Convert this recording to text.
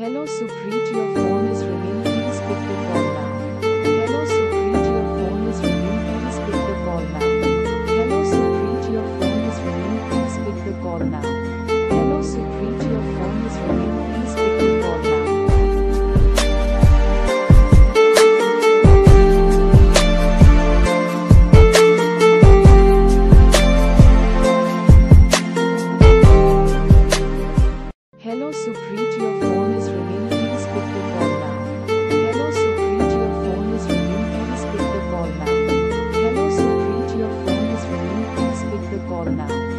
Hello Supreeth, your phone is ringing. Please pick the call now. Hello Supreeth, your phone is ringing. Please pick the call now. Hello Supreeth, your phone is ringing. Please pick the call now. Hello Supreeth, your phone is ringing. Please pick the call now. Hello Supreeth, your phone now.